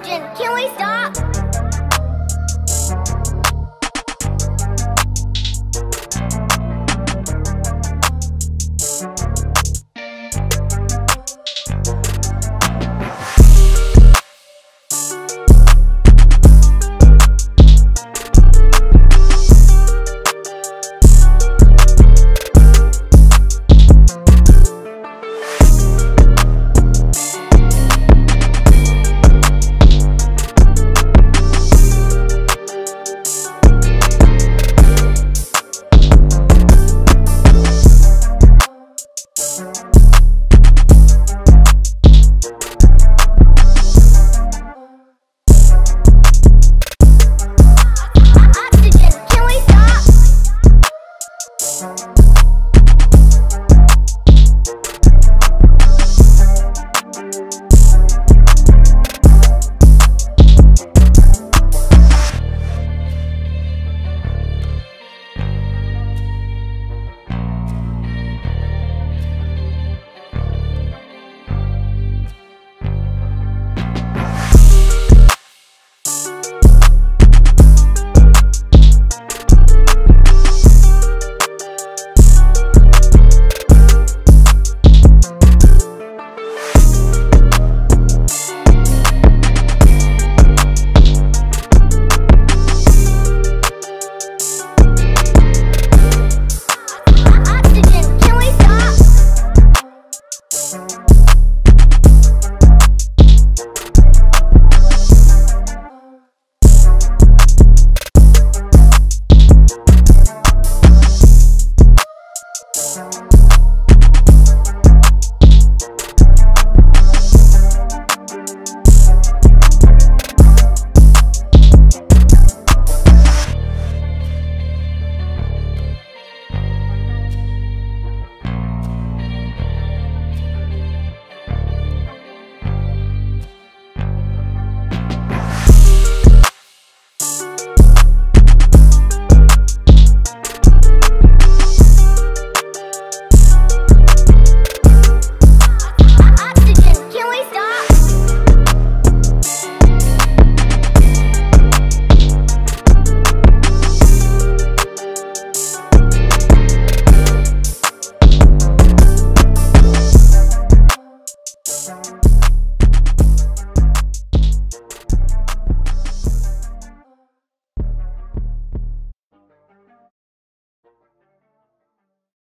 oxygen. Can we stop? you